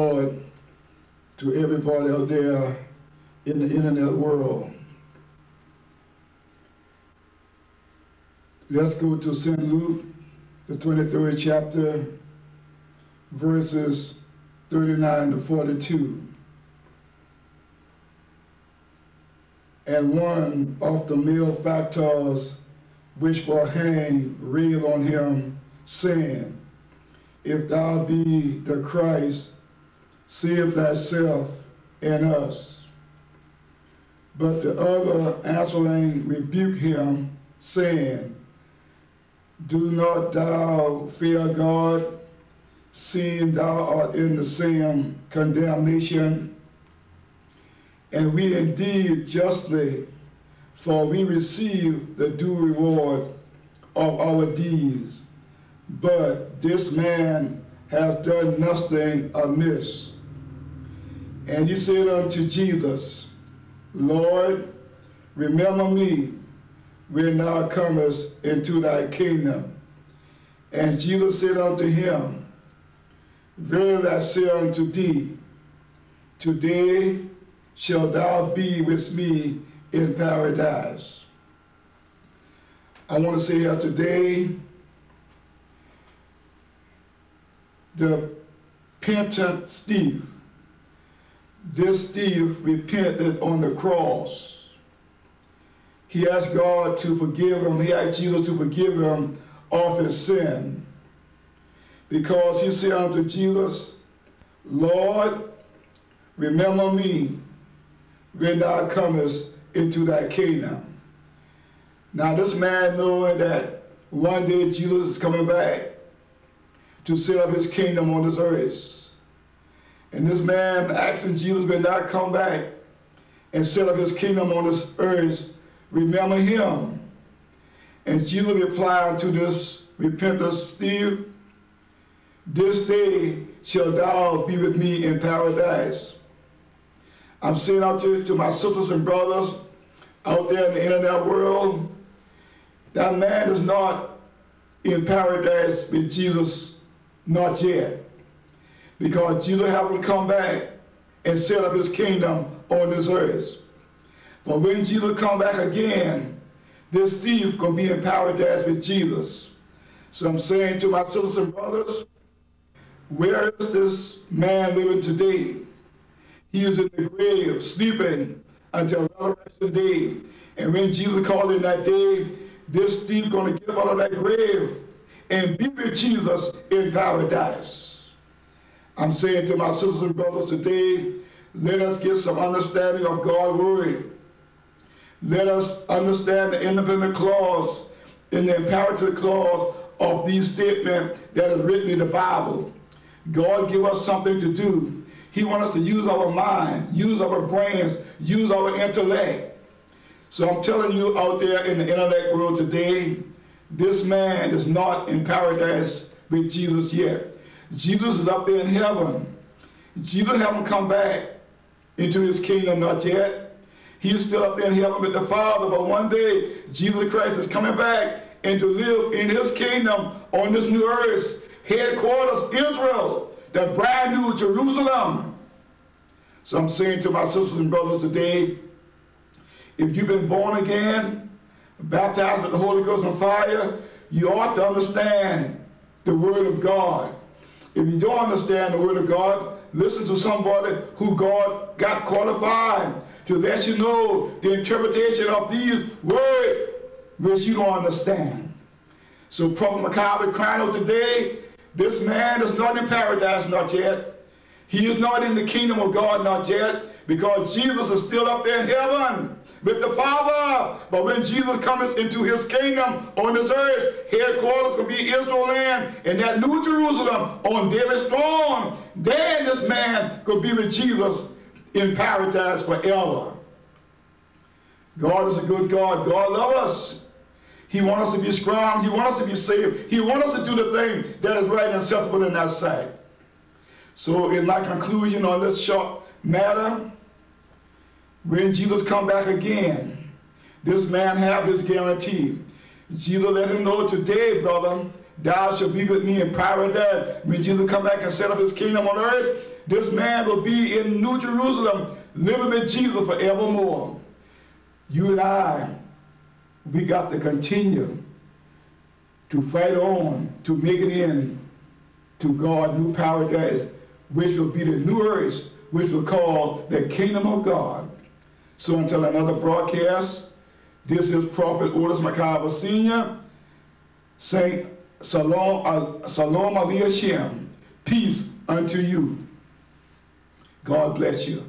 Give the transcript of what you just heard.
Lord to everybody out there in the internet world. Let's go to St. Luke, the 23rd chapter, verses 39 to 42. And one of the malefactors which were hanged railed on him, saying, If thou be the Christ, save thyself and us. But the other answering rebuked him, saying, Do not thou fear God, seeing thou art in the same condemnation? And we indeed justly, for we receive the due reward of our deeds. But this man hath done nothing amiss. And he said unto Jesus, Lord, remember me when thou comest into thy kingdom. And Jesus said unto him, Verily I say unto thee, today shalt thou be with me in paradise. I want to say here today, the penitent Steve, this thief repented on the cross. He asked God to forgive him. He asked Jesus to forgive him of his sin. Because he said unto Jesus, Lord, remember me when thou comest into thy kingdom. Now this man knowing that one day Jesus is coming back to set up his kingdom on this earth. And this man asking Jesus when not come back and set up his kingdom on this earth, remember him. And Jesus replied to this repentant Steve, this day shall thou be with me in paradise. I'm saying out to, to my sisters and brothers out there in the internet world, that man is not in paradise with Jesus, not yet. Because Jesus have to come back and set up his kingdom on this earth. But when Jesus come back again, this thief gonna be in paradise with Jesus. So I'm saying to my sisters and brothers, where is this man living today? He is in the grave, sleeping until resurrection day. And when Jesus called in that day, this thief to get out of that grave and be with Jesus in paradise. I'm saying to my sisters and brothers today, let us get some understanding of God's word. Let us understand the independent clause and the imperative clause of these statements that is written in the Bible. God give us something to do. He wants us to use our mind, use our brains, use our intellect. So I'm telling you out there in the internet world today, this man is not in paradise with Jesus yet. Jesus is up there in heaven. Jesus haven't come back into his kingdom, not yet. He's still up there in heaven with the Father, but one day Jesus Christ is coming back and to live in his kingdom on this new earth, headquarters Israel, the brand new Jerusalem. So I'm saying to my sisters and brothers today, if you've been born again, baptized with the Holy Ghost and fire, you ought to understand the Word of God. If you don't understand the Word of God, listen to somebody who God got qualified to let you know the interpretation of these words which you don't understand. So Prophet McIver crying out today, this man is not in paradise, not yet. He is not in the kingdom of God, not yet, because Jesus is still up there in heaven with the Father. But when Jesus comes into his kingdom on this earth, headquarters will be Israel land and that new Jerusalem on David's throne. Then this man could be with Jesus in paradise forever. God is a good God. God loves us. He wants us to be strong. He wants us to be saved. He wants us to do the thing that is right and acceptable in that sight. So in my conclusion on this short matter, when Jesus come back again, this man have his guarantee. Jesus let him know today, brother, thou shalt be with me in paradise. When Jesus come back and set up his kingdom on earth, this man will be in New Jerusalem, living with Jesus forevermore. You and I, we got to continue to fight on to make it in to God's new paradise, which will be the new earth, which will call the kingdom of God. So until another broadcast, this is Prophet Otis McIver Sr. Saint Salom, uh, Salom. Peace unto you. God bless you.